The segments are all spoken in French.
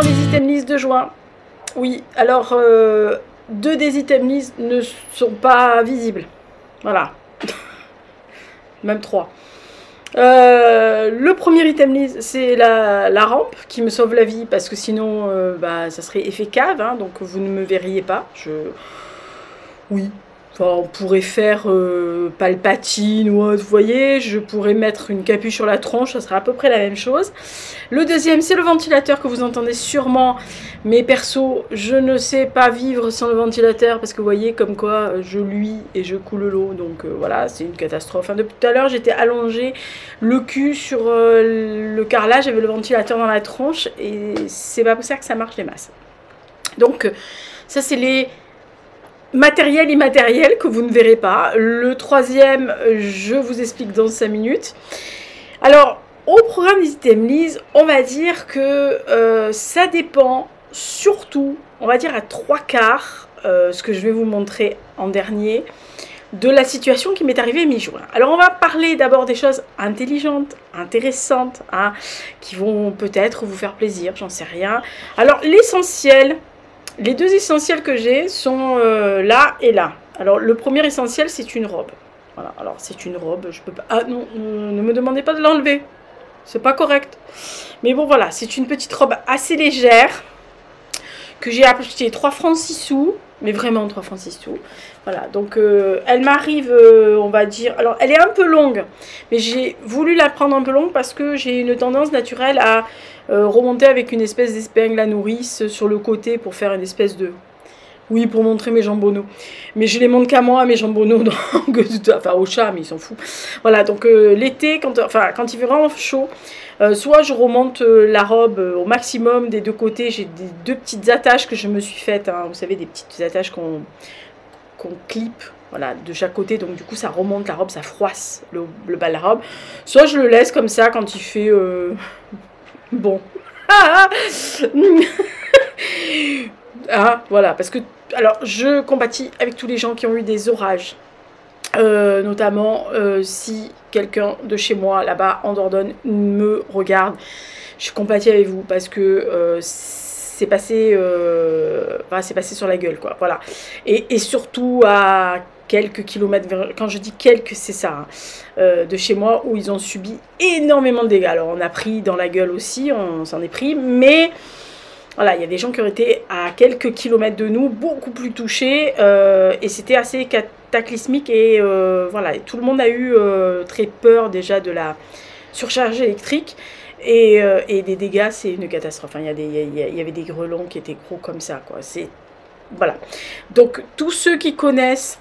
les items list de juin. Oui, alors euh, deux des items list ne sont pas visibles. Voilà. Même trois. Euh, le premier item list, c'est la, rampe qui me sauve la vie parce que sinon, euh, bah, ça serait effet cave, hein, donc vous ne me verriez pas. Je... Oui, on pourrait faire euh, palpatine ou autre, vous voyez, je pourrais mettre une capuche sur la tronche, ça serait à peu près la même chose. Le deuxième, c'est le ventilateur que vous entendez sûrement, mais perso, je ne sais pas vivre sans le ventilateur parce que vous voyez comme quoi je luis et je coule l'eau, donc euh, voilà, c'est une catastrophe. depuis tout à l'heure, j'étais allongée le cul sur euh, le carrelage, j'avais le ventilateur dans la tronche et c'est pas pour ça que ça marche les masses. Donc, ça c'est les matériel immatériel que vous ne verrez pas. Le troisième, je vous explique dans 5 minutes. Alors, au programme des items on va dire que euh, ça dépend surtout, on va dire à trois quarts, euh, ce que je vais vous montrer en dernier, de la situation qui m'est arrivée mi-juin. Alors on va parler d'abord des choses intelligentes, intéressantes, hein, qui vont peut-être vous faire plaisir, j'en sais rien. Alors l'essentiel, les deux essentiels que j'ai sont euh, là et là. Alors le premier essentiel c'est une robe. Voilà, alors c'est une robe, je peux pas... Ah non, ne me demandez pas de l'enlever. C'est pas correct. Mais bon voilà, c'est une petite robe assez légère que j'ai acheté 3 francs 6 sous. Mais vraiment 3 francs 6 sous. Voilà, donc euh, elle m'arrive, euh, on va dire... Alors elle est un peu longue, mais j'ai voulu la prendre un peu longue parce que j'ai une tendance naturelle à euh, remonter avec une espèce d'espingle à nourrice sur le côté pour faire une espèce de... Oui, pour montrer mes jambonneaux. Mais je les montre qu'à moi, mes jambonneaux, enfin au chat, mais ils s'en foutent. Voilà, donc euh, l'été, quand, enfin, quand il fait vraiment chaud, euh, soit je remonte la robe au maximum des deux côtés. J'ai deux petites attaches que je me suis faites. Hein. vous savez, des petites attaches qu'on qu'on clip voilà, de chaque côté. Donc du coup, ça remonte la robe, ça froisse le, bas de la robe. Soit je le laisse comme ça quand il fait Bon. ah, voilà, parce que, alors, je compatis avec tous les gens qui ont eu des orages. Euh, notamment euh, si quelqu'un de chez moi là-bas en Dordogne me regarde, je compatis avec vous parce que euh, c'est passé, c'est passé sur la gueule quoi. Voilà. Et, surtout à quelques kilomètres, quand je dis quelques, c'est ça, hein, de chez moi, où ils ont subi énormément de dégâts. Alors on a pris dans la gueule aussi, on s'en est pris, mais voilà, il y a des gens qui ont été à quelques kilomètres de nous, beaucoup plus touchés, euh, et c'était assez cataclysmique, et euh, voilà, tout le monde a eu très peur déjà de la surcharge électrique. Et, des dégâts, c'est une catastrophe. Il y, avait des grelons qui étaient gros comme ça. Quoi. C'est voilà. Donc tous ceux qui connaissent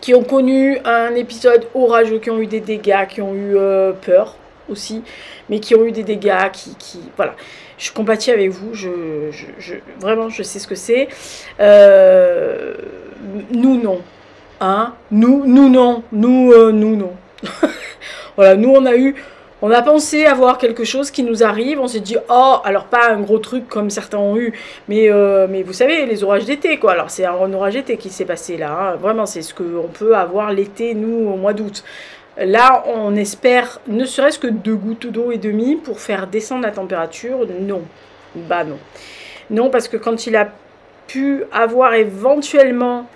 qui ont connu un épisode orageux, qui ont eu des dégâts, qui ont eu euh, peur aussi, mais qui ont eu des dégâts, qui voilà. Je compatis avec vous, je, je, vraiment je sais ce que c'est. Euh, nous non, hein, nous, nous non, nous, euh, nous non. voilà, nous on a eu on a pensé avoir quelque chose qui nous arrive, on s'est dit, oh, alors pas un gros truc comme certains ont eu, mais, euh, mais vous savez, les orages d'été, quoi. Alors c'est un orage d'été qui s'est passé là, hein. vraiment, c'est ce qu'on peut avoir l'été, nous, au mois d'août. Là, on espère ne serait-ce que deux gouttes d'eau et demi pour faire descendre la température. Non, bah non. Non, parce que quand il a pu avoir éventuellement,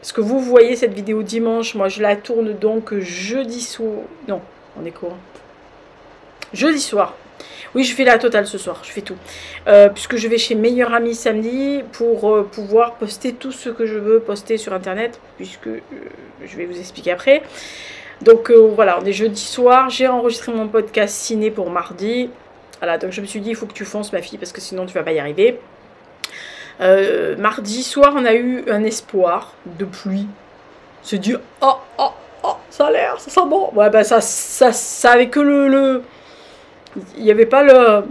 parce que vous voyez cette vidéo dimanche, moi je la tourne donc jeudi soir, non, on est quoi? Jeudi soir. Oui, je fais la totale ce soir, je fais tout. Euh, puisque je vais chez Meilleur Ami samedi pour euh, pouvoir poster tout ce que je veux poster sur Internet, puisque euh, je vais vous expliquer après. Donc voilà, on est jeudi soir, j'ai enregistré mon podcast ciné pour mardi. Voilà, donc je me suis dit, il faut que tu fonces ma fille, parce que sinon tu vas pas y arriver. mardi soir, on a eu un espoir de pluie. C'est dit, oh, oh, oh, ça a l'air, ça sent bon. Ouais, bah ça, ça, ça avait que le il n'y avait pas le...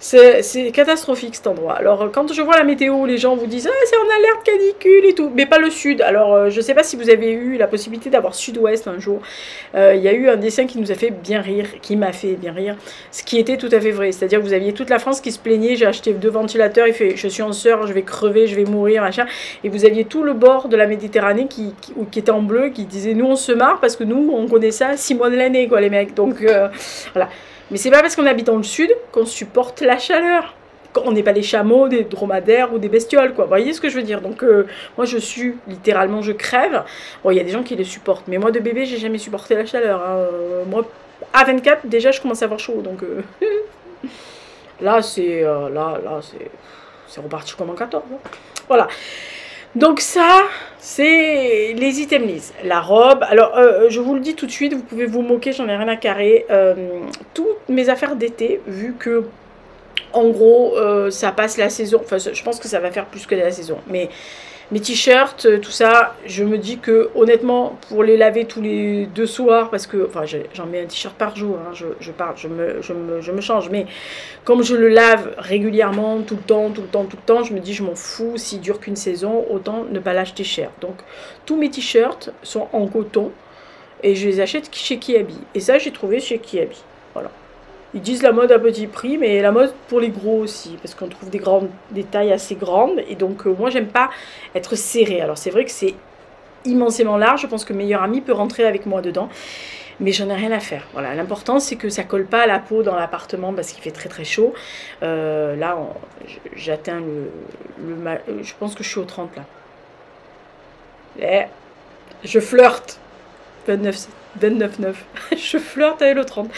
c'est catastrophique cet endroit. Alors quand je vois la météo, les gens vous disent ah, c'est en alerte canicule et tout, mais pas le sud. Alors euh, je ne sais pas si vous avez eu la possibilité d'avoir sud-ouest un jour. Euh, il y a eu un dessin qui nous a fait bien rire, qui m'a fait bien rire, ce qui était tout à fait vrai. C'est-à-dire que vous aviez toute la France qui se plaignait, j'ai acheté deux ventilateurs, il fait je suis en sueur, je vais crever, je vais mourir, machin. Et vous aviez tout le bord de la Méditerranée qui, était en bleu, qui disait nous on se marre parce que nous on connaît ça six mois de l'année quoi les mecs. Donc euh, voilà. Mais c'est pas parce qu'on habite dans le sud qu'on supporte la chaleur. On n'est pas des chameaux, des dromadaires ou des bestioles, quoi. Vous voyez ce que je veux dire? Donc, euh, moi, je suis littéralement, je crève. Bon, il y a des gens qui les supportent, mais moi, de bébé, j'ai jamais supporté la chaleur. hein. Euh, Moi, à 24, déjà, je commence à avoir chaud, donc euh, là, c'est là, là, c'est reparti comme en 14. hein. Voilà. Donc ça, c'est les items. La robe. Alors, euh, je vous le dis tout de suite, vous pouvez vous moquer, j'en ai rien à carrer. Euh, toutes mes affaires d'été, vu que, en gros, euh, ça passe la saison. Enfin, je pense que ça va faire plus que la saison. Mais mes t-shirts, euh, tout ça, je me dis que, honnêtement, pour les laver tous les deux soirs, parce que, enfin, j'en mets un t-shirt par jour, hein, je, parle, je me change. Mais comme je le lave régulièrement, tout le temps, tout le temps, tout le temps, je me dis, je m'en fous, s'il dure qu'une saison, autant ne pas l'acheter cher. Donc, tous mes t-shirts sont en coton et je les achète chez Kiabi. Et ça, j'ai trouvé chez Kiabi. Ils disent la mode à petit prix, mais la mode pour les gros aussi, parce qu'on trouve des, grandes, des tailles assez grandes. Et donc, euh, moi, j'aime pas être serré. Alors, c'est vrai que c'est immensément large. Je pense que meilleur ami peut rentrer avec moi dedans. Mais j'en ai rien à faire. Voilà, l'important c'est que ça colle pas à la peau dans l'appartement parce qu'il fait très très chaud. Euh, là, j'atteins le, euh, Je pense que je suis au 30 là. Eh, je flirte. 29, 29, 9. je flirte avec le 30.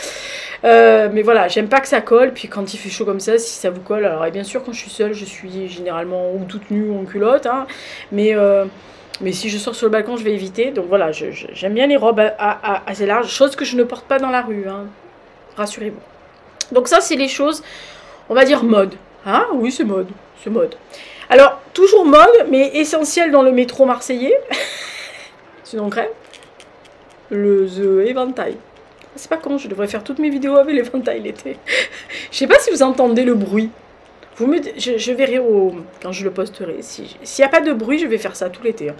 Euh, mais voilà, j'aime pas que ça colle. Puis quand il fait chaud comme ça, si ça vous colle. Alors, et bien sûr, quand je suis seule, je suis généralement ou toute nue ou en culotte. hein. mais. euh, mais si je sors sur le balcon, je vais éviter. Donc voilà, j'aime bien les robes assez larges, chose que je ne porte pas dans la rue. hein. Rassurez-vous. Donc ça, c'est les choses, on va dire mode. Hein oui, c'est mode. C'est mode. Alors, toujours mode, mais essentiel dans le métro marseillais. Sinon, crème. Le The Eventail. C'est pas con, je devrais faire toutes mes vidéos avec l'Eventail l'été. Je sais pas si vous entendez le bruit. Je, verrai au, quand je le posterai. Si- S'il n'y a pas de bruit, je vais faire ça tout l'été. hein.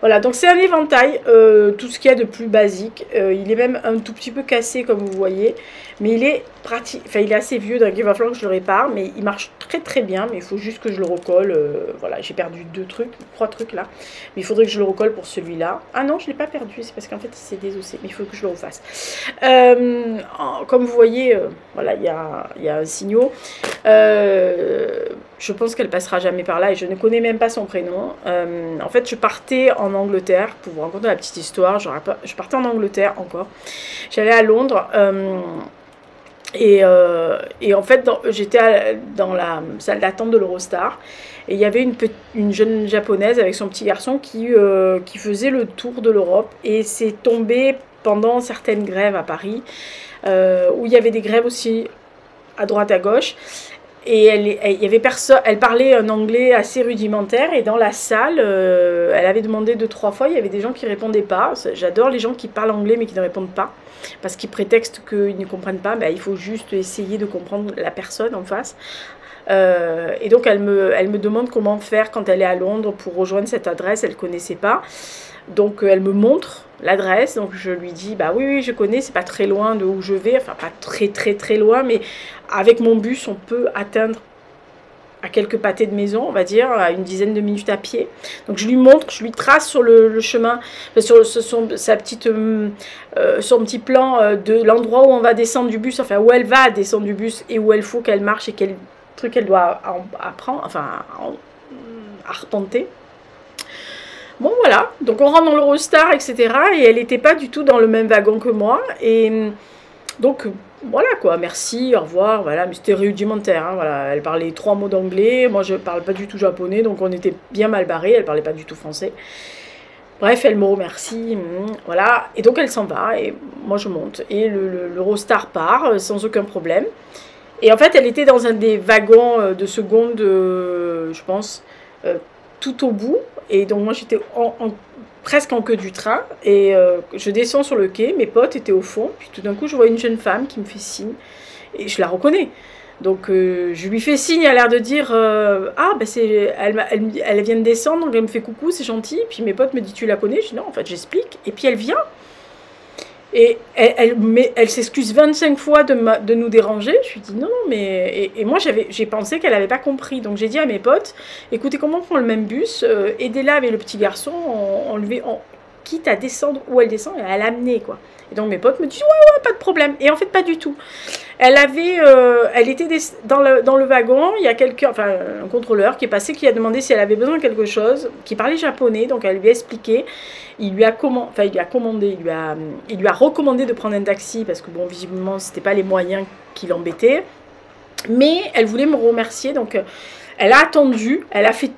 Voilà, donc c'est un éventail, euh, tout ce qu'il y a de plus basique. Euh, il est même un tout petit peu cassé, comme vous voyez. Mais il est pratique, enfin il est assez vieux, donc il va falloir que je le répare. Mais il marche très très bien, mais il faut juste que je le recolle. euh, voilà, j'ai perdu deux trucs, trois trucs là. Mais il faudrait que je le recolle pour celui-là. Ah non, je ne l'ai pas perdu, c'est parce qu'en fait il s'est désossé. Mais il faut que je le refasse. Comme vous voyez, voilà, il y a, y a un signaux. Euh, je pense qu'elle passera jamais par là et je ne connais même pas son prénom. Euh, en fait, je partais en Angleterre pour vous raconter la petite histoire. Je, partais en Angleterre encore. J'allais à Londres. euh, et, en fait, j'étais dans la salle d'attente de l'Eurostar. Et il y avait une, jeune japonaise avec son petit garçon qui, faisait le tour de l'Europe. Et c'est tombé pendant certaines grèves à Paris, où il y avait des grèves aussi à droite à gauche. Et elle, elle- y avait elle parlait un anglais assez rudimentaire et dans la salle, euh, elle avait demandé deux trois fois, il y avait des gens qui répondaient pas. J'adore les gens qui parlent anglais mais qui ne répondent pas parce qu'ils prétextent qu'ils ne comprennent pas. Ben, il faut juste essayer de comprendre la personne en face. Euh, et donc elle me, elle me demande comment faire quand elle est à Londres pour rejoindre cette adresse. Elle connaissait pas. Donc euh, elle me montre l'adresse. Donc je lui dis bah oui oui je connais. C'est pas très loin de où je vais. Enfin pas très très très loin, mais avec mon bus on peut atteindre à quelques pâtés de maison, on va dire, à une dizaine de minutes à pied. Donc je lui montre, je lui trace sur le, chemin, sur, sa petite, euh, euh, son petit plan de l'endroit où on va descendre du bus, enfin où elle va descendre du bus et où elle faut qu'elle marche et quel truc elle doit en- apprendre, enfin en- arpenter. Bon voilà, donc on rentre dans l'Eurostar, etc. Et elle n'était pas du tout dans le même wagon que moi. Et hum, donc voilà quoi, merci, au revoir, voilà, mais c'était rudimentaire, hein, voilà, elle parlait trois mots d'anglais, moi je parle pas du tout japonais, donc on était bien mal barrés, elle parlait pas du tout français. Bref, elle me remercie, hum, voilà, et donc elle s'en va, et moi je monte, et le- le- l'Eurostar part euh, sans aucun problème. Et en fait, elle était dans un des wagons euh, de seconde, euh, je pense, euh, tout au bout, et donc moi j'étais presque en queue du train et euh, je descends sur le quai, mes potes étaient au fond, puis tout d'un coup je vois une jeune femme qui me fait signe et je la reconnais. Donc euh, je lui fais signe, a l'air de dire euh, ah ben c'est elle, elle, elle vient de descendre, donc elle me fait coucou, c'est gentil. Puis mes potes me disent tu la connais, je dis non en fait j'explique. Et puis elle vient et elle, elle, s'excuse 25 fois de, nous déranger. Je lui dis non, mais. Et, moi, j'ai pensé qu'elle n'avait pas compris. Donc j'ai dit à mes potes écoutez, comment on prend le même bus euh, Aidez-la avec le petit garçon, on- quitte à descendre où elle descend et à l'amener, quoi. Et donc mes potes me disent, ouais, ouais, pas de problème. Et en fait, pas du tout. Elle avait, euh, elle était dans le, dans le wagon, il y a quelqu'un, enfin un contrôleur qui est passé, qui a demandé si elle avait besoin de quelque chose, qui parlait japonais, donc elle lui a expliqué. Il lui a, comment, enfin, il a commandé, il lui a, il lui a recommandé de prendre un taxi parce que bon, visiblement, c'était pas les moyens qui l'embêtaient. Mais elle voulait me remercier, donc elle a attendu, elle a fait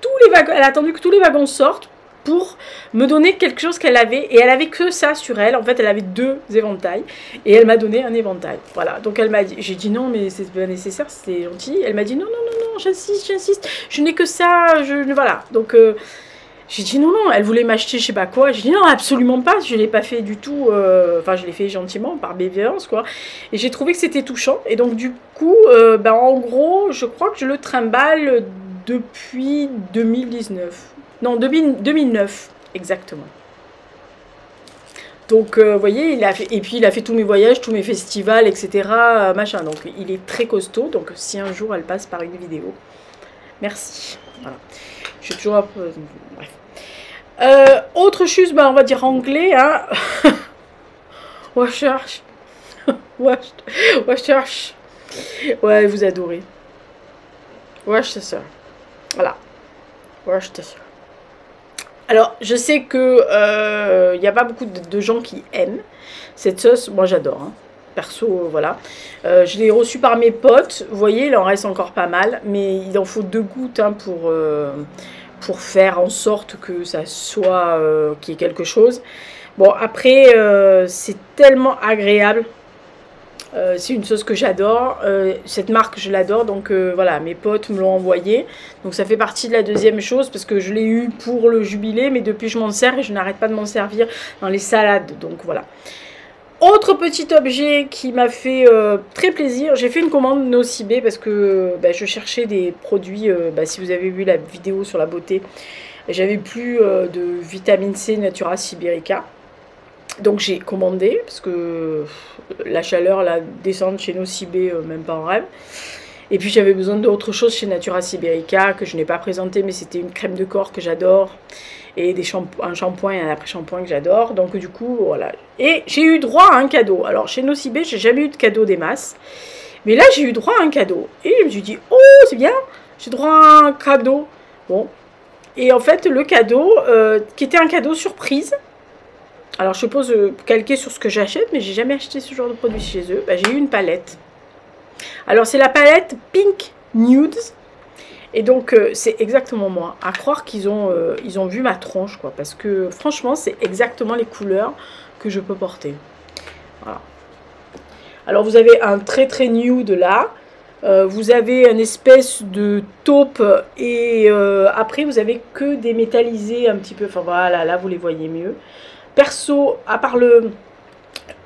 tous les wagons, elle a attendu que tous les wagons sortent pour me donner quelque chose qu'elle avait et elle avait que ça sur elle. En fait elle avait deux éventails et elle m'a donné un éventail. Voilà. Donc elle m'a dit j'ai dit non mais c'est pas nécessaire c'est gentil. Elle m'a dit non non non non j'insiste j'insiste. Je n'ai que ça je voilà. Donc euh, j'ai dit non non elle voulait m'acheter je sais pas quoi. J'ai dit non absolument pas. Je l'ai pas fait du tout euh, enfin je l'ai fait gentiment par bienveillance quoi. Et j'ai trouvé que c'était touchant. Et donc du coup euh, ben, en gros je crois que je le trimballe depuis 2019 non, 2009, exactement. Donc, euh, vous voyez, il a fait, et puis il a fait tous mes voyages, tous mes festivals, etc. Euh, machin. Donc, il est très costaud. Donc, si un jour elle passe par une vidéo, merci. Voilà. Je suis toujours peu. Bref. Euh, autre chose, bah, on va dire anglais. Hein. Recherche. Recherche. Ouais, vous adorez. Ça. Voilà. Ça. Alors, je sais que il euh, n'y a pas beaucoup de, gens qui aiment cette sauce. Moi, j'adore. Hein. Perso, voilà. Euh, je l'ai reçu par mes potes. Vous voyez, il en reste encore pas mal. Mais il en faut deux gouttes hein, pour, euh, pour faire en sorte que ça soit... qu'il y ait quelque chose. Bon, après, c'est tellement agréable. Euh, c'est une sauce que j'adore. Euh, cette marque, je l'adore. Donc euh, voilà, mes potes me l'ont envoyé. Donc ça fait partie de la deuxième chose parce que je l'ai eu pour le jubilé, mais depuis je m'en sers et je n'arrête pas de m'en servir dans les salades. Donc voilà. Autre petit objet qui m'a fait très plaisir, j'ai fait une commande Nocibé parce que bah, je cherchais des produits, bah, si vous avez vu la vidéo sur la beauté, j'avais plus de vitamine C Natura Siberica. Donc j'ai commandé, parce que la chaleur, la descente chez nous, Cibé, euh, même pas en rêve. Et puis j'avais besoin d'autre chose chez Natura Siberica que je n'ai pas présenté, mais c'était une crème de corps que j'adore. Et des un shampoing et un après-shampoing que j'adore. Donc du coup, voilà. Et j'ai eu droit à un cadeau. Alors chez Nocibé, j'ai jamais eu de cadeau des masses. Mais là, j'ai eu droit à un cadeau. Et je me suis dit, oh, c'est bien, j'ai droit à un cadeau. Bon. Et en fait, le cadeau, euh, qui était un cadeau surprise, alors je suppose euh, calquer sur ce que j'achète, mais j'ai jamais acheté ce genre de produit chez eux. Bah, j'ai eu une palette. Alors c'est la palette Pink Nudes. Et donc euh, c'est exactement moi. À croire qu'ils ont, euh, ont vu ma tronche, quoi. Parce que franchement, c'est exactement les couleurs que je peux porter. Voilà. Alors vous avez un très très nude là. vous avez une espèce de taupe et après vous avez que des métallisés un petit peu. Enfin voilà, là vous les voyez mieux. Perso, à part le...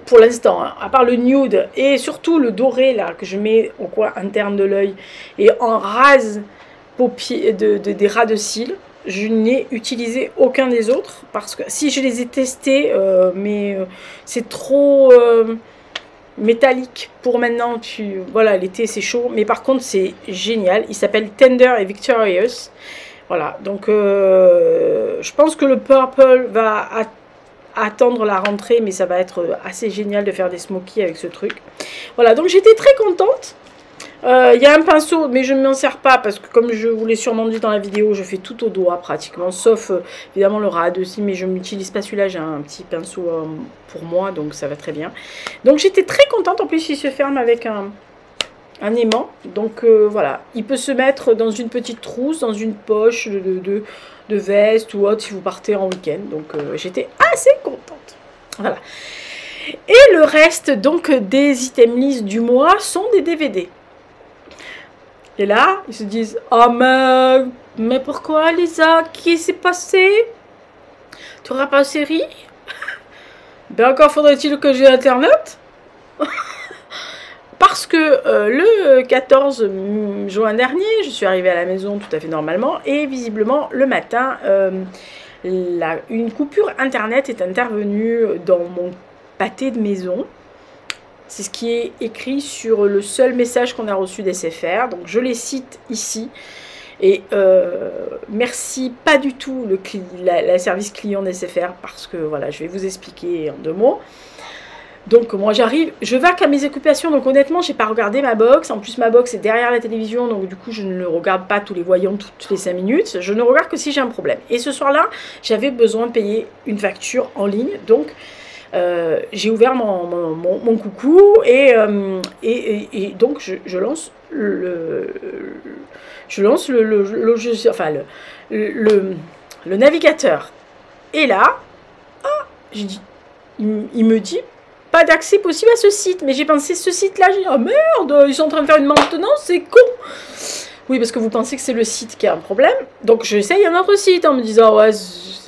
Pour l'instant, hein, à part le nude et surtout le doré là que je mets au coin interne de l'œil et en rase paupier de, des ras de cils, je n'ai utilisé aucun des autres parce que si je les ai testés, euh, mais euh, c'est trop euh, métallique pour maintenant. Tu, voilà, l'été c'est chaud, mais par contre c'est génial. Il s'appelle Tender et Victorious. Voilà, donc je pense que le purple va attendre la rentrée, mais ça va être assez génial de faire des smokies avec ce truc. Voilà, donc j'étais très contente. Euh, il y a un pinceau, mais je ne m'en sers pas parce que comme je vous l'ai sûrement dit dans la vidéo, je fais tout au doigt pratiquement, sauf euh, évidemment le rad aussi, mais je n'utilise pas celui-là, j'ai un petit pinceau euh, pour moi, donc ça va très bien. Donc j'étais très contente, en plus il se ferme avec un, aimant, donc voilà, il peut se mettre dans une petite trousse, dans une poche de veste ou autre si vous partez en week-end. Donc euh, j'étais assez contente. Voilà. Et le reste donc des items du mois sont des DVD. Et là, ils se disent Oh mais, mais pourquoi Lisa Qui s'est passé? Tu auras pas série? Ben encore faudrait-il que j'ai internet parce que euh, le 14 juin dernier, je suis arrivée à la maison tout à fait normalement et visiblement le matin, euh, une coupure internet est intervenue dans mon pâté de maison. C'est ce qui est écrit sur le seul message qu'on a reçu d'SFR. Donc je les cite ici. Et euh, merci pas du tout le, la, service client d'SFR parce que voilà, je vais vous expliquer en deux mots. Donc moi j'arrive, je vais à mes occupations, donc honnêtement j'ai pas regardé ma box, en plus ma box est derrière la télévision, donc du coup je ne regarde pas tous les voyants toutes les 5 minutes, je ne regarde que si j'ai un problème. Et ce soir-là, j'avais besoin de payer une facture en ligne, donc euh, j'ai ouvert mon, mon, coucou euh, et, et, donc je, lance le, je lance le, le, enfin le, le, navigateur. Et là, ah, dit, il, me dit pas d'accès possible à ce site. Mais j'ai pensé ce site-là, j'ai dit, oh merde, ils sont en train de faire une maintenance, c'est con. Oui, parce que vous pensez que c'est le site qui a un problème. Donc j'essaye un autre site en me disant,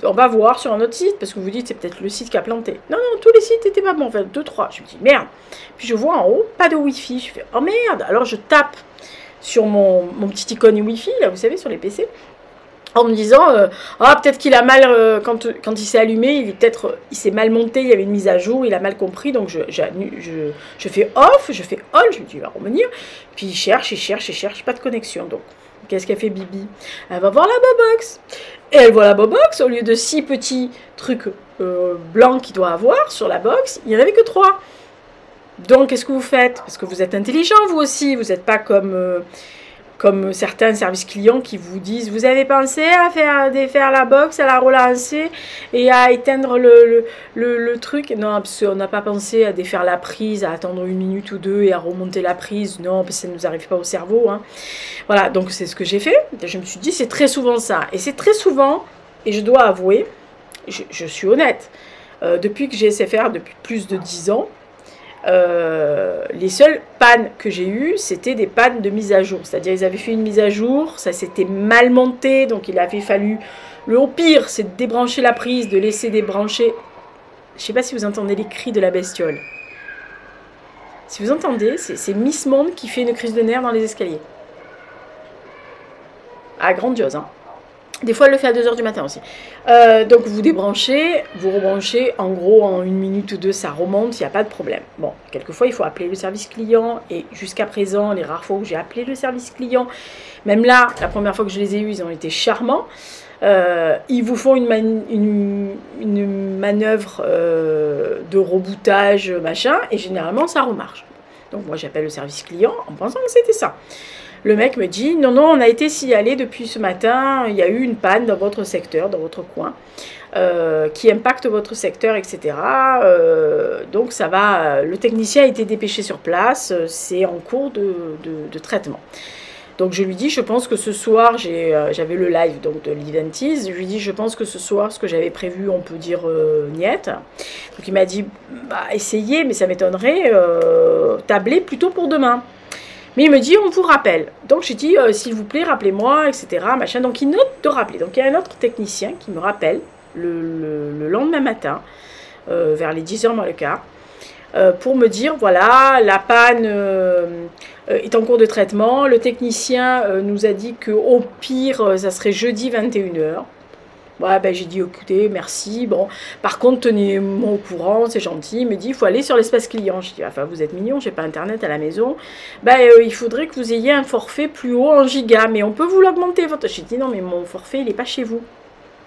on va voir sur un autre site, parce que vous dites c'est peut-être le site qui a planté. Non, non, tous les sites étaient pas bons, enfin deux, trois. Je me dis merde. Puis je vois en haut, pas de Wi-Fi. Je fais oh merde. Alors je tape sur mon, mon petit icône Wi-Fi, là, vous savez, sur les PC, en me disant euh, ah peut-être qu'il a mal euh, quand, il s'est allumé il est peut-être il s'est mal monté il y avait une mise à jour il a mal compris donc je, je, fais off je fais on je me dis il va revenir puis il cherche il cherche il cherche pas de connexion donc qu'est-ce qu'elle fait Bibi? Elle va voir la bobox et elle voit la box, au lieu de six petits trucs euh, blancs qu'il doit avoir sur la box, il n'y en avait que trois. Donc, qu'est-ce que vous faites? Parce que vous êtes intelligent, vous aussi. Vous n'êtes pas comme, euh, comme certains services clients qui vous disent Vous avez pensé à faire défaire la box, à la relancer et à éteindre le, le, truc? Non, parce qu'on n'a pas pensé à défaire la prise, à attendre une minute ou deux et à remonter la prise. Non, parce que ça ne nous arrive pas au cerveau. Hein. Voilà, donc c'est ce que j'ai fait. Je me suis dit, c'est très souvent ça. Et c'est très souvent, et je dois avouer, je, suis honnête, euh, depuis que j'ai SFR, depuis plus de 10 ans, euh, les seules pannes que j'ai eues, c'était des pannes de mise à jour. C'est-à-dire, ils avaient fait une mise à jour, ça s'était mal monté, donc il avait fallu. Le pire, c'est de débrancher la prise, de laisser débrancher. Je sais pas si vous entendez les cris de la bestiole. Si vous entendez, c'est Miss Monde qui fait une crise de nerfs dans les escaliers. Ah, grandiose, hein. Des fois, elle le fait à 2h du matin aussi. Euh, donc, vous débranchez, vous rebranchez. En gros, en une minute ou deux, ça remonte, il n'y a pas de problème. Bon, quelquefois, il faut appeler le service client. Et jusqu'à présent, les rares fois où j'ai appelé le service client, même là, la première fois que je les ai eus, ils ont été charmants. Euh, ils vous font une, manœuvre euh, de rebootage, machin, et généralement, ça remarche. Donc, moi, j'appelle le service client en pensant que c'était ça. Le mec me dit non, non, on a été signalé depuis ce matin, il y a eu une panne dans votre secteur, dans votre coin, euh, qui impacte votre secteur, etc. Euh, donc ça va, le technicien a été dépêché sur place, c'est en cours de, traitement. Donc je lui dis, je pense que ce soir, euh, j'avais le live donc de l'Eventis, je lui dis, je pense que ce soir, ce que j'avais prévu, on peut dire niette. Donc il m'a dit, bah, essayez, mais ça m'étonnerait, tabler plutôt pour demain. Il me dit, on vous rappelle. Donc j'ai dit, euh, s'il vous plaît, rappelez-moi, etc. Machin. Donc il note de rappeler. Donc il y a un autre technicien qui me rappelle le, lendemain matin, euh, vers les 10h moins le quart, euh, pour me dire, voilà, la panne est en cours de traitement. Le technicien nous a dit qu'au pire, ça serait jeudi 21h. Ben, j'ai dit, écoutez, merci. Bon, par contre, tenez-moi au courant, c'est gentil. Il me dit, il faut aller sur l'espace client. Je dis, enfin, vous êtes mignon, j'ai pas internet à la maison. Ben, euh, il faudrait que vous ayez un forfait plus haut en giga, mais on peut vous l'augmenter. J'ai dit, non, mais mon forfait, il n'est pas chez vous.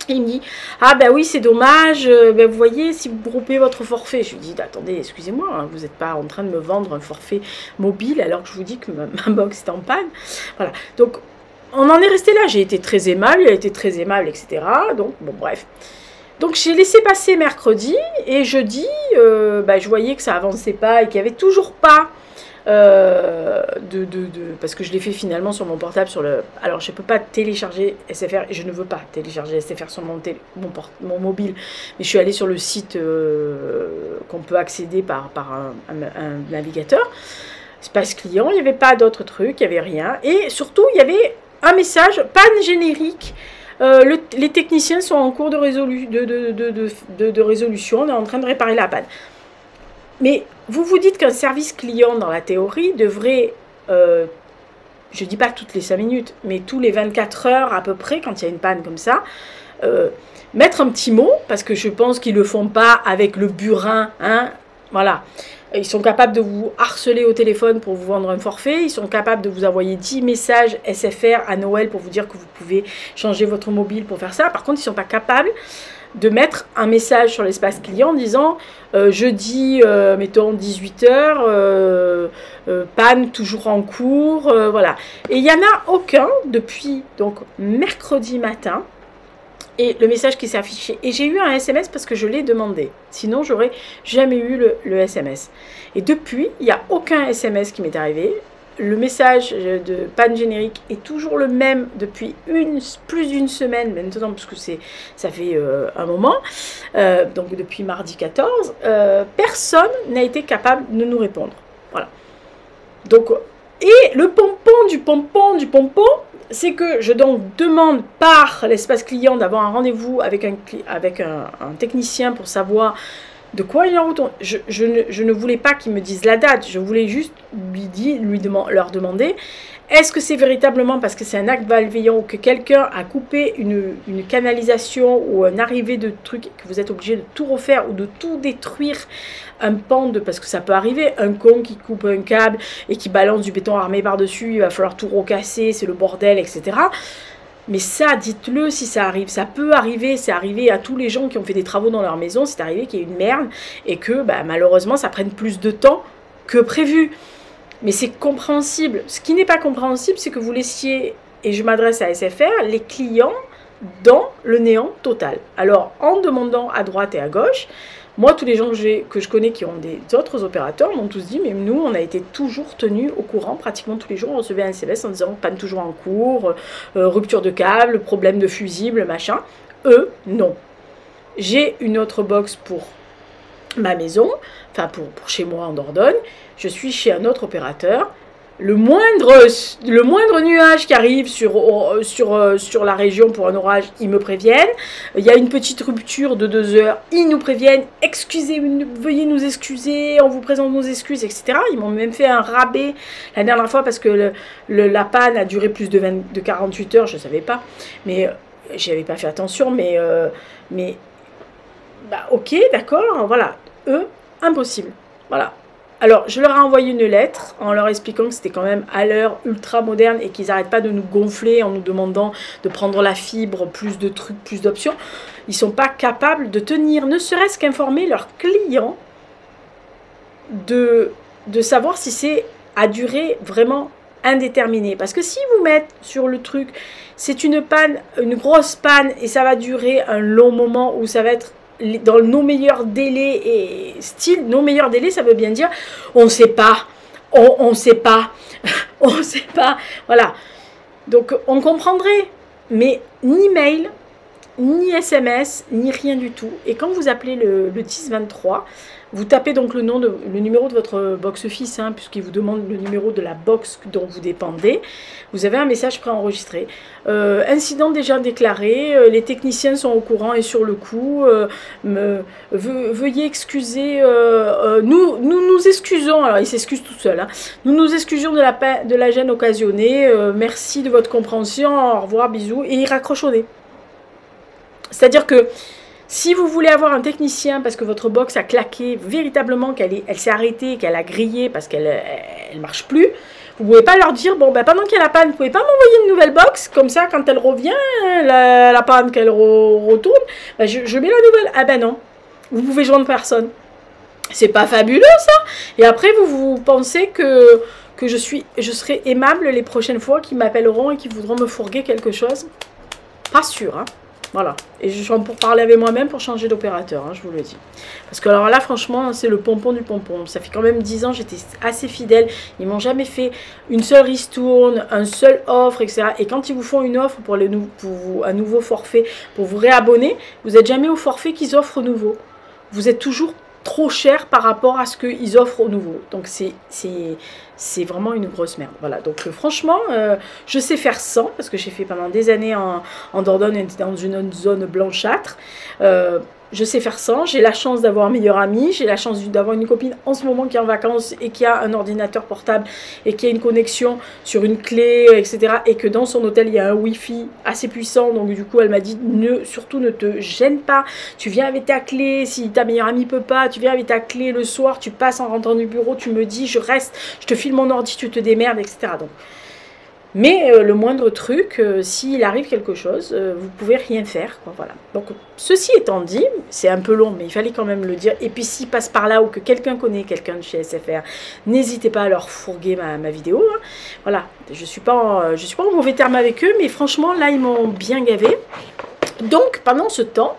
il me dit, ah ben oui, c'est dommage, euh, ben vous voyez, si vous groupez votre forfait. Je lui dis, attendez, excusez-moi, hein, vous n'êtes pas en train de me vendre un forfait mobile alors que je vous dis que ma, ma box est en panne. Voilà, donc on en est resté là. J'ai été très aimable, il a été très aimable, etc. Donc, bon, bref. Donc, j'ai laissé passer mercredi et jeudi, euh, bah, je voyais que ça avançait pas et qu'il n'y avait toujours pas euh, de, de, Parce que je l'ai fait finalement sur mon portable. sur le. Alors, je ne peux pas télécharger SFR et je ne veux pas télécharger SFR sur mon, mon, mobile. Mais je suis allée sur le site euh, qu'on peut accéder par, un navigateur. Espace client, il n'y avait pas d'autres trucs, il n'y avait rien. Et surtout, il y avait un message, panne générique. Euh, les techniciens sont en cours de, résolution, on est en train de réparer la panne. Mais vous vous dites qu'un service client, dans la théorie, devrait, euh, je ne dis pas toutes les 5 minutes, mais tous les 24 heures à peu près, quand il y a une panne comme ça, euh, mettre un petit mot, parce que je pense qu'ils ne le font pas avec le burin, hein, Voilà. Ils sont capables de vous harceler au téléphone pour vous vendre un forfait. Ils sont capables de vous envoyer 10 messages SFR à Noël pour vous dire que vous pouvez changer votre mobile pour faire ça. Par contre, ils ne sont pas capables de mettre un message sur l'espace client en disant euh, jeudi, euh, mettons 18h, euh, panne toujours en cours, voilà. Et il n'y en a aucun depuis donc mercredi matin. Et le message qui s'est affiché. Et j'ai eu un SMS parce que je l'ai demandé. Sinon, j'aurais jamais eu le, SMS. Et depuis, il n'y a aucun SMS qui m'est arrivé le message de panne générique est toujours le même depuis une, plus d'une semaine maintenant, parce que ça fait euh, un moment, euh, donc depuis mardi 14, euh, personne n'a été capable de nous répondre. Voilà. Donc, et le pompon du pompon du pompon, c'est que je donc demande par l'espace client d'avoir un rendez-vous avec, un, avec un technicien pour savoir de quoi il en retourne. Je, ne, voulais pas qu'ils me disent la date, je voulais juste lui, dire, lui leur demander est-ce que c'est véritablement parce que c'est un acte malveillant ou que quelqu'un a coupé une, canalisation ou un arrivé de trucs que vous êtes obligé de tout refaire ou de tout détruire un pan de parce que ça peut arriver un con qui coupe un câble et qui balance du béton armé par-dessus, il va falloir tout recasser, c'est le bordel, etc. Mais ça, dites-le si ça arrive. Ça peut arriver. C'est arrivé à tous les gens qui ont fait des travaux dans leur maison. C'est arrivé qu'il y ait une merde et que bah, malheureusement, ça prenne plus de temps que prévu. Mais c'est compréhensible. Ce qui n'est pas compréhensible, c'est que vous laissiez, et je m'adresse à SFR, les clients dans le néant total. Alors, en demandant à droite et à gauche, moi, tous les gens que, que je connais qui ont des autres opérateurs m'ont tous dit, mais nous, on a été toujours tenus au courant, pratiquement tous les jours, on recevait un SMS en disant panne toujours en cours, euh, rupture de câble, problème de fusible, machin. Eux, non. J'ai une autre box pour ma maison, enfin pour, pour chez moi en Dordogne. Je suis chez un autre opérateur le moindre, le moindre nuage qui arrive sur, sur, euh, sur la région pour un orage, ils me préviennent. Il y a une petite rupture de deux heures, ils nous préviennent. Excusez, veuillez nous excuser, on vous présente nos excuses, etc. Ils m'ont même fait un rabais la dernière fois parce que le, la panne a duré plus de, de 48 heures, je ne savais pas. Mais euh, j'y avais pas fait attention, mais, euh, mais bah, ok, d'accord, voilà. Eux, impossible. Voilà. Alors, je leur ai envoyé une lettre en leur expliquant que c'était quand même à l'heure ultra moderne et qu'ils n'arrêtent pas de nous gonfler en nous demandant de prendre la fibre, plus de trucs, plus d'options. Ils ne sont pas capables de tenir, ne serait-ce qu'informer leurs clients de, de savoir si c'est à durée vraiment indéterminée. Parce que si vous mettez sur le truc, c'est une panne, une grosse panne et ça va durer un long moment où ça va être dans nos meilleurs délais et style, nos meilleurs délais, ça veut bien dire on ne sait pas, on ne sait pas, on ne sait pas. Voilà. Donc on comprendrait, mais ni mail, ni SMS, ni rien du tout. Et quand vous appelez le, le 1023, vous tapez donc le numéro de votre box office, hein, puisqu'il vous demande le numéro de la box dont vous dépendez. Vous avez un message préenregistré. Euh, incident déjà déclaré, euh, les techniciens sont au courant et sur le coup. Euh, veuillez excuser. nous, nous nous excusons. Alors il s'excuse tout seul. Hein. nous nous excusons de la, de la gêne occasionnée. merci de votre compréhension. Au revoir, bisous. Et il raccroche au nez. C'est-à-dire que si vous voulez avoir un technicien parce que votre box a claqué véritablement, qu'elle elle s'est arrêtée, qu'elle a grillé parce qu'elle ne marche plus, vous pouvez pas leur dire, bon, ben, pendant qu'il y a la panne, vous pouvez pas m'envoyer une nouvelle box, comme ça, quand elle revient, la, panne, qu'elle retourne, ben, je, je, mets la nouvelle. Ah ben non, vous pouvez joindre personne. C'est pas fabuleux ça Et après, vous, vous pensez que, que je, suis, je serai aimable les prochaines fois qu'ils m'appelleront et qu'ils voudront me fourguer quelque chose? Pas sûr, hein voilà. Et je suis pour parler avec moi-même pour changer d'opérateur, hein, je vous le dis. Parce que alors là, franchement, c'est le pompon du pompon. Ça fait quand même 10 ans, j'étais assez fidèle. Ils m'ont jamais fait une seule ristourne, un seul offre, etc. Et quand ils vous font une offre pour, les pour un nouveau forfait, pour vous réabonner, vous n'êtes jamais au forfait qu'ils offrent nouveau. Vous êtes toujours trop cher par rapport à ce qu'ils offrent au nouveau. Donc c'est c'est vraiment une grosse merde. Voilà, donc euh, franchement, euh, je sais faire sans, parce que j'ai fait pendant des années en, en Dordogne, dans une zone blanchâtre. Euh, je sais faire sans. J'ai la chance d'avoir un meilleur ami. J'ai la chance d'avoir une copine en ce moment qui est en vacances et qui a un ordinateur portable et qui a une connexion sur une clé, etc. Et que dans son hôtel, il y a un Wi-Fi assez puissant. Donc, du coup, elle m'a dit ne, surtout ne te gêne pas. Tu viens avec ta clé. Si ta meilleure amie peut pas, tu viens avec ta clé le soir. Tu passes en rentrant du bureau. Tu me dis, je reste. Je te file mon ordi. Tu te démerdes, etc. Donc, mais euh, le moindre truc, euh, s'il arrive quelque chose, euh, vous pouvez rien faire. Voilà. Donc, ceci étant dit, c'est un peu long, mais il fallait quand même le dire. Et puis, s'il passe par là ou que quelqu'un connaît quelqu'un de chez SFR, n'hésitez pas à leur fourguer ma, vidéo. Hein. Voilà, je ne suis, pas suis pas en mauvais terme avec eux, mais franchement, là, ils m'ont bien gavé. Donc, pendant ce temps,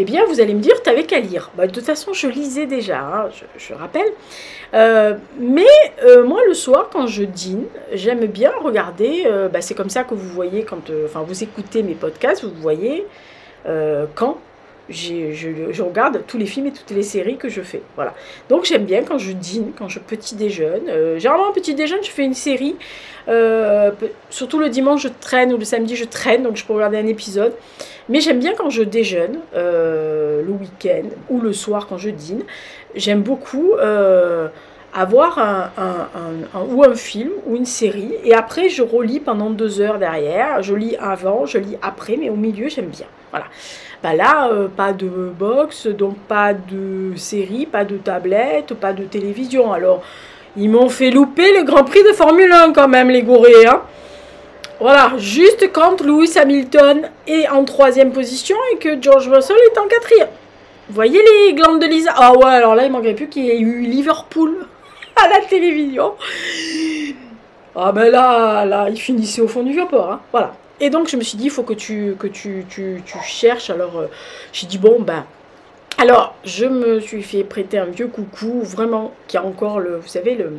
eh bien, vous allez me dire, tu avais qu'à lire. Bah, de toute façon, je lisais déjà, hein, je, rappelle. Euh, mais euh, moi, le soir, quand je dîne, j'aime bien regarder. Euh, bah, c'est comme ça que vous voyez quand, enfin, vous écoutez mes podcasts, vous voyez quand je, regarde tous les films et toutes les séries que je fais. Voilà. Donc j'aime bien quand je dîne, quand je petit déjeune. Euh, généralement, petit déjeune, je fais une série. Euh, surtout le dimanche, je traîne ou le samedi, je traîne, donc je peux regarder un épisode. Mais j'aime bien quand je déjeune, euh, le week-end ou le soir quand je dîne. J'aime beaucoup avoir un, ou un film ou une série. Et après, je relis pendant deux heures derrière. Je lis avant, je lis après, mais au milieu, j'aime bien. Voilà. Bah là, euh, pas de box, donc pas de série, pas de tablette, pas de télévision. Alors, ils m'ont fait louper le Grand Prix de Formule 1 quand même, les gourés. Hein. Voilà, juste quand Lewis Hamilton est en troisième position et que George Russell est en quatrième. Vous voyez les glandes de Lisa Ah ouais, alors là, il manquerait plus qu'il y ait eu Liverpool à la télévision. Ah ben là, là, il finissait au fond du vieux-port. Hein. Voilà. Et donc, je me suis dit, il faut que tu, que tu, tu, cherches. Alors, euh, j'ai dit, bon, ben. Alors, je me suis fait prêter un vieux coucou, vraiment, qui a encore le. Vous savez, le.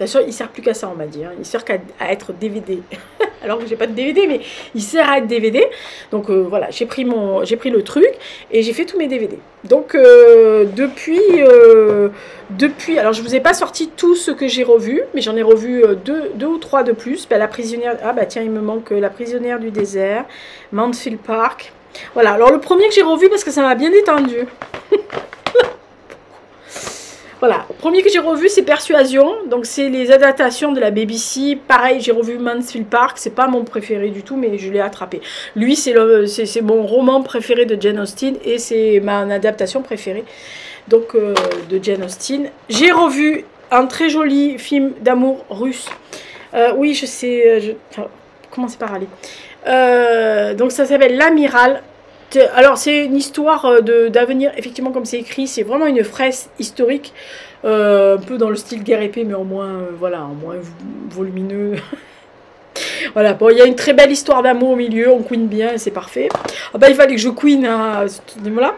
Attention, il sert plus qu'à ça, on m'a dit. Hein. Il sert qu'à être DVD. Alors que j'ai pas de DVD, mais il sert à être DVD. Donc euh, voilà, j'ai pris mon, j'ai pris le truc et j'ai fait tous mes DVD. Donc euh, depuis, euh, depuis, alors je vous ai pas sorti tout ce que j'ai revu, mais j'en ai revu deux, deux ou trois de plus. Ben, la prisonnière, ah bah tiens, il me manque la prisonnière du désert, Mansfield Park. Voilà. Alors le premier que j'ai revu parce que ça m'a bien détendu. Voilà, premier que j'ai revu, c'est Persuasion. Donc, c'est les adaptations de la BBC. Pareil, j'ai revu Mansfield Park. C'est pas mon préféré du tout, mais je l'ai attrapé. Lui, c'est mon roman préféré de Jane Austen et c'est ma adaptation préférée donc, euh, de Jane Austen. J'ai revu un très joli film d'amour russe. Euh, oui, je sais. Je... Enfin, commencez par aller. Euh, donc, ça s'appelle L'Amiral. Alors, c'est une histoire euh, d'avenir, effectivement, comme c'est écrit, c'est vraiment une fraise historique, euh, un peu dans le style guerre épée, mais en moins, euh, voilà, en moins volumineux. voilà, bon, il y a une très belle histoire d'amour au milieu, on queen bien, c'est parfait. Ah bah, il fallait que je queen à ce niveau-là.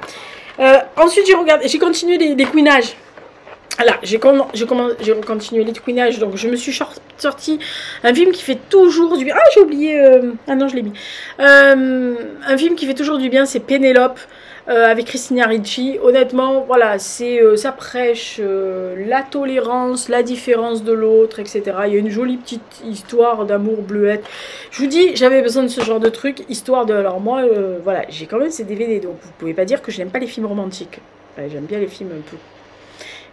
Euh, ensuite, j'ai regardé, j'ai continué les, les queenages. Voilà, j'ai continué les queenages, donc je me suis sorti un film qui fait toujours du bien. Ah, j'ai oublié. Euh... Ah non, je l'ai mis. Euh, un film qui fait toujours du bien, c'est Pénélope euh, avec Christina Ricci. Honnêtement, voilà, c'est ça prêche la tolérance, la différence de l'autre, etc. Il y a une jolie petite histoire d'amour bleuette. Je vous dis, j'avais besoin de ce genre de truc, histoire de. Alors moi, voilà, j'ai quand même ces DVD, donc vous pouvez pas dire que je n'aime pas les films romantiques. J'aime bien les films un peu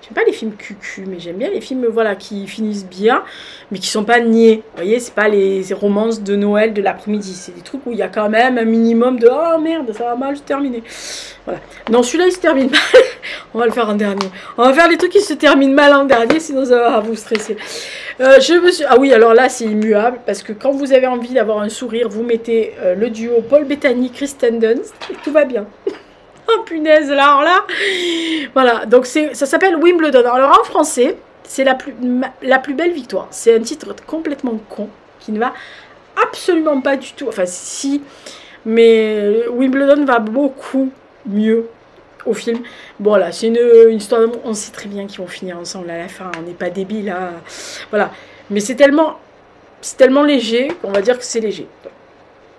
J'aime pas les films cucu, mais j'aime bien les films voilà, qui finissent bien, mais qui sont pas niais. Vous voyez, c'est pas les, romances de Noël de l'après-midi. C'est des trucs où il y a quand même un minimum de oh merde, ça va mal se terminer. Voilà. Non, celui-là il se termine mal. On va le faire en dernier. On va faire les trucs qui se terminent mal en dernier, sinon ça va vous stresser. Euh, je me suis... Ah oui, alors là c'est immuable parce que quand vous avez envie d'avoir un sourire, vous mettez euh, le duo Paul Bettany, Kristen Dunst et tout va bien. Oh punaise, là, là. Voilà, donc ça s'appelle Wimbledon. Alors en français, c'est la plus, la plus belle victoire. C'est un titre complètement con qui ne va absolument pas du tout. Enfin, si, mais Wimbledon va beaucoup mieux au film. Bon, là, c'est une, histoire d'amour. On sait très bien qu'ils vont finir ensemble à la fin. On n'est pas débile, là. Voilà. Mais c'est tellement, c'est tellement léger qu'on va dire que c'est léger.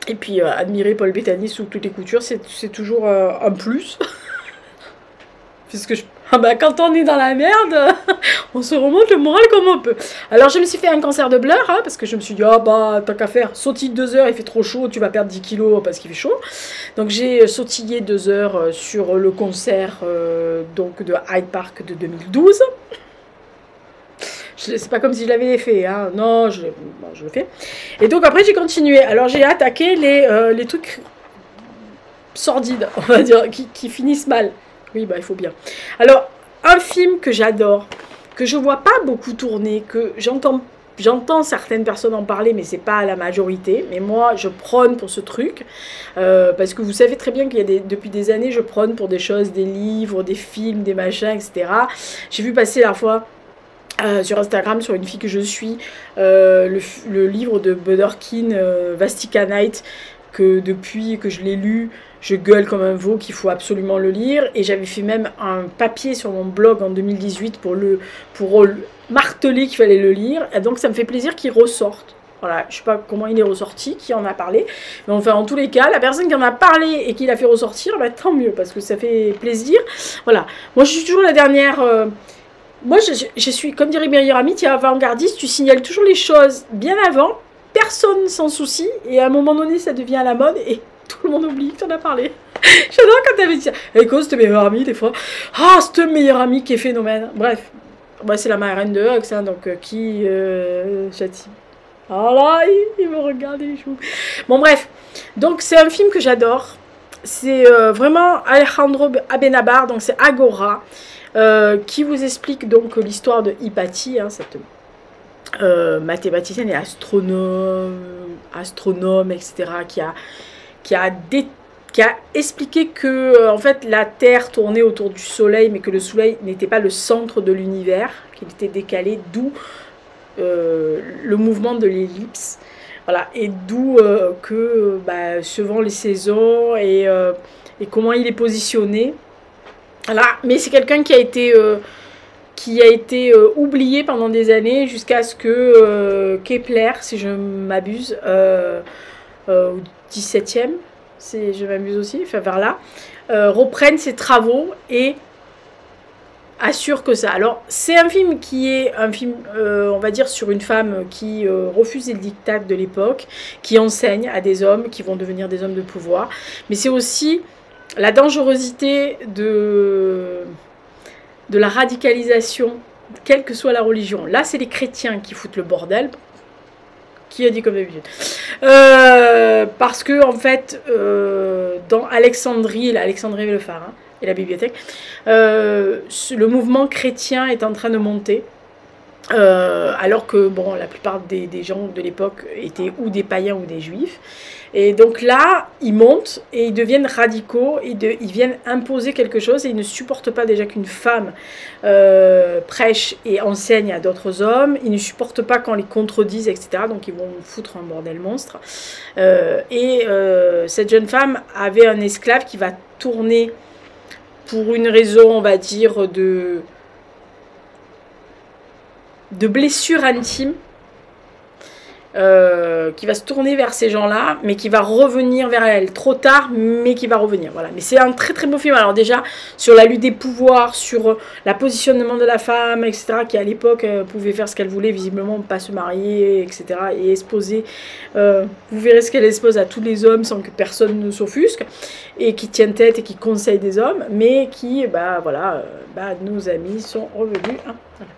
Et puis euh, admirer Paul Bettany sous toutes les coutures, c'est toujours euh, un plus. Puisque je... Ah bah, quand on est dans la merde, on se remonte le moral comme on peut. Alors je me suis fait un cancer de bleur, hein, parce que je me suis dit, ah bah tant qu'à faire, sautille deux heures, il fait trop chaud, tu vas perdre 10 kilos parce qu'il fait chaud. Donc j'ai sautillé deux heures euh, sur le concert euh, donc de Hyde Park de 2012. C'est pas comme si je l'avais fait, hein. non, je, je le fais. Et donc après j'ai continué. Alors j'ai attaqué les, euh, les trucs sordides, on va dire, qui, qui finissent mal. Oui, bah il faut bien. Alors, un film que j'adore, que je vois pas beaucoup tourner, que j'entends J'entends certaines personnes en parler, mais c'est pas la majorité. Mais moi, je prône pour ce truc. Euh, parce que vous savez très bien qu'il y a des, depuis des années, je prône pour des choses, des livres, des films, des machins, etc. J'ai vu passer la fois euh, sur Instagram, sur une fille que je suis, euh, le, livre de Budderkin, Vastica Night, que depuis que je l'ai lu, je gueule comme un veau qu'il faut absolument le lire. Et j'avais fait même un papier sur mon blog en 2018 pour, le, pour marteler qu'il fallait le lire. Et donc ça me fait plaisir qu'il ressorte. Voilà, je sais pas comment il est ressorti, qui en a parlé. Mais enfin, en tous les cas, la personne qui en a parlé et qui l'a fait ressortir, bah, tant mieux, parce que ça fait plaisir. Voilà. Moi, je suis toujours la dernière. Moi, je, suis, comme dirait Meilleur Ami, tu es avant-gardiste, tu signales toujours les choses bien avant. Personne s'en soucie. Et à un moment donné, ça devient à la mode. Et tout le monde oublie que tu en as parlé. J'adore quand t'avais dit ça. Et cause de meilleur ami, des fois. Ah, c'est meilleur ami qui est phénomène. Bref. Bah, c'est la marraine de Hux, hein, donc euh, qui euh, Oh là, il, me regarde, il joue. Bon, bref. Donc, c'est un film que j'adore. C'est euh, vraiment Alejandro Abenabar, donc c'est Agora, euh, qui vous explique donc l'histoire de Hypatie, hein, cette mathématicienne et astronome, astronome, etc., qui a qui a, expliqué que euh, en fait la Terre tournait autour du Soleil, mais que le Soleil n'était pas le centre de l'univers, qu'il était décalé, d'où euh, le mouvement de l'ellipse. Voilà, et d'où euh, que bah, suivant les saisons et, comment il est positionné. Voilà, mais c'est quelqu'un qui a été qui a été oublié pendant des années jusqu'à ce que Kepler, si je m'abuse, au 17e, je m'amuse aussi, enfin vers là, euh, reprenne ses travaux et assure que ça. Alors, c'est un film qui est un film, euh, on va dire, sur une femme qui euh, refuse le diktat de l'époque, qui enseigne à des hommes qui vont devenir des hommes de pouvoir. Mais c'est aussi la dangerosité de, la radicalisation, quelle que soit la religion. Là, c'est les chrétiens qui foutent le bordel, qui a dit comme d'habitude euh, Parce que, en fait, euh, dans Alexandrie, l'Alexandrie le phare hein, et la bibliothèque, euh, le mouvement chrétien est en train de monter. alors que, bon, la plupart des gens de l'époque étaient ou des païens ou des juifs. Et donc là, ils montent et ils deviennent radicaux, ils, ils viennent imposer quelque chose et ils ne supportent pas déjà qu'une femme euh, prêche et enseigne à d'autres hommes, ils ne supportent pas quand les contredise, etc. Donc ils vont foutre un bordel monstre. Euh, et euh, cette jeune femme avait un esclave qui va tourner pour une raison, on va dire, de, de blessure intime euh, qui va se tourner vers ces gens-là, mais qui va revenir vers elle trop tard, mais qui va revenir. Voilà. Mais c'est un très très beau film. Alors déjà sur la lutte des pouvoirs, sur la positionnement de la femme, etc. Qui à l'époque euh, pouvait faire ce qu'elle voulait, visiblement pas se marier, etc. Et exposer. Euh, vous verrez ce qu'elle expose à tous les hommes sans que personne ne s'offusque et qui tiennent tête et qui conseille des hommes, mais qui, bah voilà, bah, nos amis sont revenus. Hein. Voilà.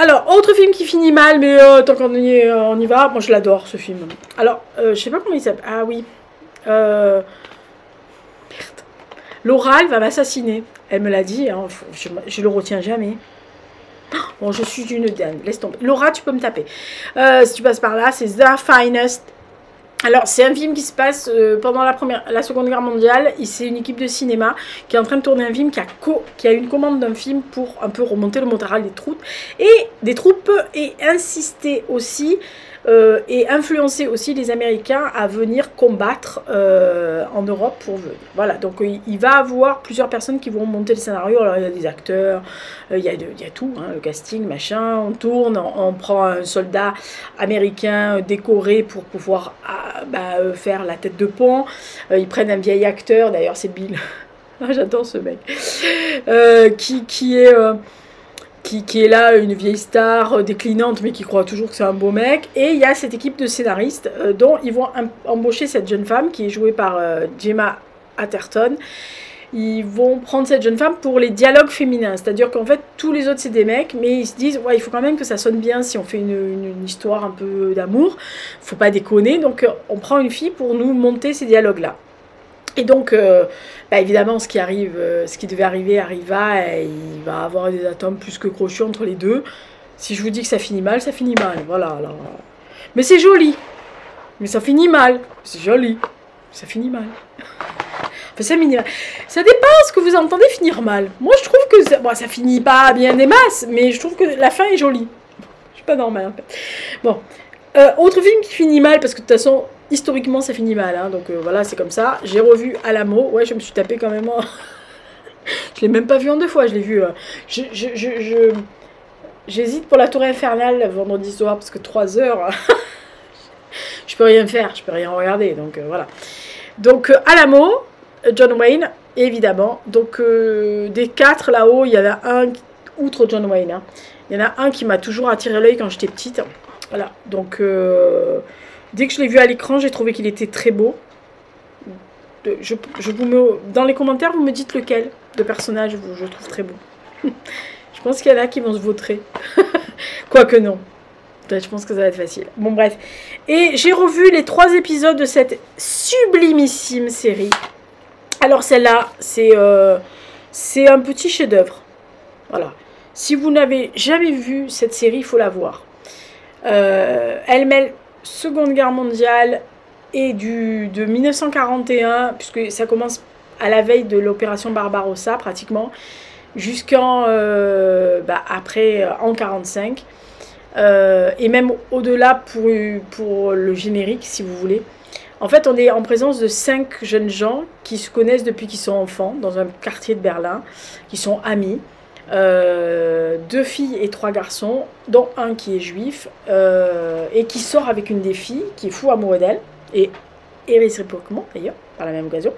Alors, autre film qui finit mal, mais euh, tant qu'on y, euh, y va, moi je l'adore ce film. Alors, euh, je sais pas comment il s'appelle. Ah oui. Merde. Laura, elle va m'assassiner. Elle me l'a dit, hein, je, je, le retiens jamais. Bon, je suis une dingue, laisse tomber. Laura, tu peux me taper. si tu passes par là, c'est The Finest alors, c'est un film qui se passe euh, pendant la, première, Seconde Guerre mondiale. C'est une équipe de cinéma qui est en train de tourner un film, qui a, qui a une commande d'un film pour un peu remonter le moral des troupes. Et des troupes et insister aussi euh, et influencer aussi les Américains à venir combattre euh, en Europe pour venir. Voilà, donc il, va avoir plusieurs personnes qui vont monter le scénario. Alors il y a des acteurs, il, y a il, tout, hein, le casting, machin, on tourne, on, prend un soldat américain décoré pour pouvoir ah, bah, faire la tête de pont. ils prennent un vieil acteur, d'ailleurs c'est Bill. Ah, j'adore ce mec. Euh, qui, qui est... qui, est là, une vieille star euh, déclinante, mais qui croit toujours que c'est un beau mec. Et il y a cette équipe de scénaristes euh, dont ils vont em- embaucher cette jeune femme qui est jouée par euh, Gemma Atherton. Ils vont prendre cette jeune femme pour les dialogues féminins. C'est-à-dire qu'en fait, tous les autres, c'est des mecs, mais ils se disent, ouais, il faut quand même que ça sonne bien si on fait une, une- histoire un peu d'amour. faut pas déconner. Donc, on prend une fille pour nous monter ces dialogues-là. Et donc, euh, bah, évidemment, ce qui arrive, euh, ce qui devait arriver arriva, et il va avoir des atomes plus que crochus entre les deux. Si je vous dis que ça finit mal, ça finit mal. Voilà. Euh, mais c'est joli. Mais ça finit mal. C'est joli. Ça finit mal. Enfin, ça finit. Ça dépend ce que vous entendez finir mal. Moi, je trouve que ça, bon, ça finit pas bien des masses, mais je trouve que la fin est jolie. Je suis pas normale. Bon. Autre film qui finit mal, parce que de toute façon, historiquement, ça finit mal. hein, donc euh, voilà, c'est comme ça. J'ai revu Alamo. Ouais, je me suis tapé quand même. en- je l'ai même pas vu en deux fois. Je l'ai vu. euh, je, J'hésite pour la Tour Infernale vendredi soir, parce que 3 heures. je peux rien faire, je peux rien regarder. Donc euh, voilà. Donc Alamo, John Wayne, évidemment. Donc des quatre là-haut, il y en a un, outre John Wayne, hein, il y en a un qui m'a toujours attiré l'œil quand j'étais petite. Voilà. Donc dès que je l'ai vu à l'écran, j'ai trouvé qu'il était très beau. Je, vous dans les commentaires, vous me dites lequel de personnage vous, je trouve très beau. je pense qu'il y en a qui vont se vautrer. Quoique non. Je pense que ça va être facile. Bon, bref. Et j'ai revu les trois épisodes de cette sublimissime série. Alors, celle-là, c'est euh, un petit chef-d'œuvre. Voilà. Si vous n'avez jamais vu cette série, il faut la voir. Euh, elle mêle Seconde Guerre mondiale et du, de 1941, puisque ça commence à la veille de l'opération Barbarossa, pratiquement, jusqu'en euh, bah, après, euh, en 45. Euh, et même au-delà pour, pour le générique, si vous voulez. En fait, on est en présence de cinq jeunes gens qui se connaissent depuis qu'ils sont enfants, dans un quartier de Berlin, qui sont amis. Euh, deux filles et trois garçons, dont un qui est juif, euh, et qui sort avec une des filles, qui est fou amoureux d'elle, et, et réciproquement d'ailleurs, par la même occasion.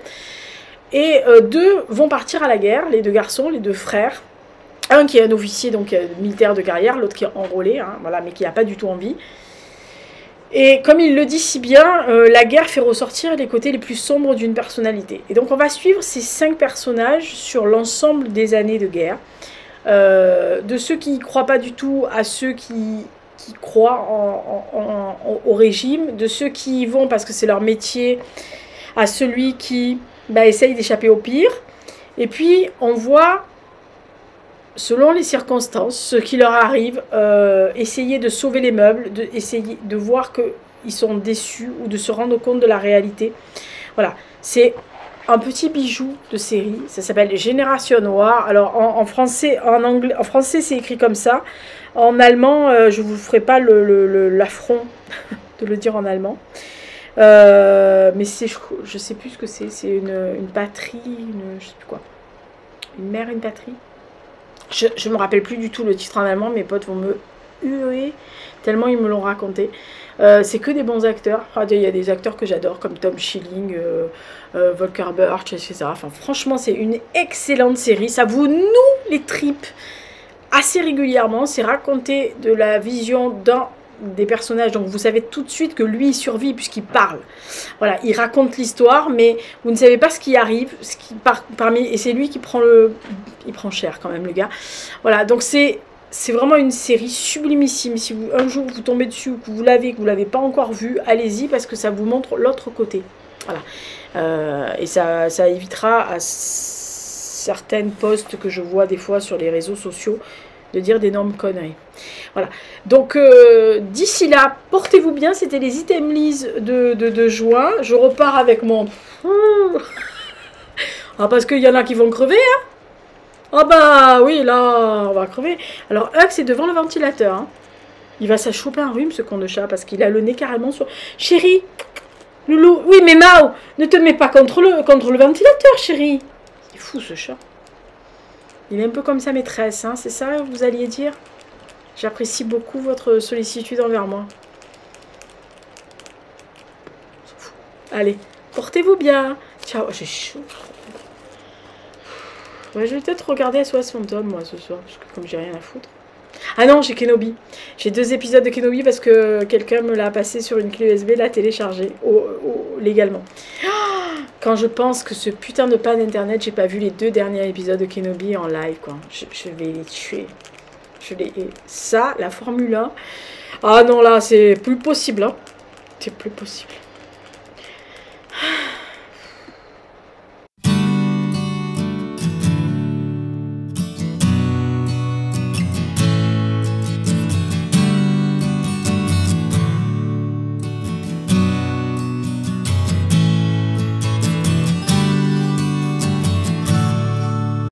Et euh, deux vont partir à la guerre, les deux garçons, les deux frères, un qui est un officier donc militaire de carrière, l'autre qui est enrôlé, hein, voilà, mais qui n'a pas du tout envie. Et comme il le dit si bien, la guerre fait ressortir les côtés les plus sombres d'une personnalité. Et donc on va suivre ces cinq personnages sur l'ensemble des années de guerre. Euh, de ceux qui ne croient pas du tout à ceux qui, qui croient en- en- en- au régime, de ceux qui y vont parce que c'est leur métier, à celui qui bah, essaye d'échapper au pire. Et puis on voit selon les circonstances, ce qui leur arrive, euh, essayer de sauver les meubles, de, essayer de voir qu'ils sont déçus ou de se rendre compte de la réalité. Voilà, c'est un petit bijou de série, ça s'appelle Génération Noire. Alors en, français, en anglais, en français c'est écrit comme ça. En allemand, euh, je vous ferai pas le- le- l'affront de le dire en allemand. Euh, mais c'est, je, je sais plus ce que c'est. C'est une, une patrie, une, je sais plus quoi. Une mère, une patrie. Je, je me rappelle plus du tout le titre en allemand. Mes potes vont me huer tellement ils me l'ont raconté. Euh, c'est que des bons acteurs. Il y a des acteurs que j'adore comme Tom Schilling, euh, euh, Volker Birch, etc. Enfin, franchement, c'est une excellente série. Ça vous noue les tripes assez régulièrement. C'est raconté de la vision d'un des personnages. Donc vous savez tout de suite que lui survit puisqu'il parle. Voilà, il raconte l'histoire, mais vous ne savez pas ce qui arrive, ce qui par, parmi et c'est lui qui prend le, il prend cher quand même le gars. Voilà, donc c'est c'est vraiment une série sublimissime. Si un jour vous tombez dessus ou que vous l'avez, que vous l'avez pas encore vu, allez-y parce que ça vous montre l'autre côté. Voilà, Euh, et ça, ça évitera à certaines posts que je vois des fois sur les réseaux sociaux de dire d'énormes conneries. Voilà. Donc euh, d'ici là, portez-vous bien. C'était les items lise de, de, de juin. Je repars avec mon. Ah, parce qu'il y en a qui vont crever, hein Ah bah oui, là, on va crever. Alors Hux est devant le ventilateur. hein. Il va s'achoper un rhume, ce con de chat, parce qu'il a le nez carrément sur. Chérie Loulou Oui, mais Mao Ne te mets pas contre le, contre le ventilateur, chérie Il est fou, ce chat. Il est un peu comme sa maîtresse, hein, c'est ça vous alliez dire? J'apprécie beaucoup votre sollicitude envers moi. Allez, portez-vous bien. Ciao, j'ai chaud. Je vais peut-être regarder SOS Phantom, moi, ce soir, parce que comme j'ai rien à foutre. Ah non, j'ai Kenobi. J'ai deux épisodes de Kenobi parce que quelqu'un me l'a passé sur une clé USB, l'a téléchargé au, légalement. Quand je pense que ce putain de panne internet, j'ai pas vu les deux derniers épisodes de Kenobi en live, quoi. Je, vais les tuer. Je les... Ça, la Formule 1... Ah non, là, c'est plus possible, hein. C'est plus possible.